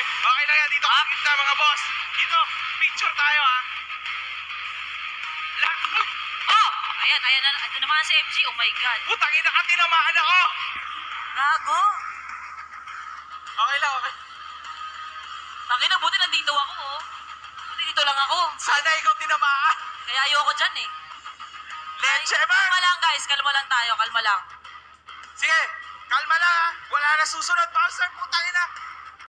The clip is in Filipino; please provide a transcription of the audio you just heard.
okay na yan. Dito ka kita mga boss. Dito, picture tayo ha. Lahat. Oh! Ayan, ayan na. Ito naman si MG. Oh my God. Putang ina ka, tinamaan ako. Gago. Okay lang, okay. Tangina, buti nandito ako, oh. Buti dito lang ako. Sana ikaw tinamaan. Kaya ayoko dyan, eh. Leche, man. Kalma lang, guys. Kalma lang tayo. Kalma lang. Sige, kalma lang ha. Wala na susunod. Bowser, putang ina.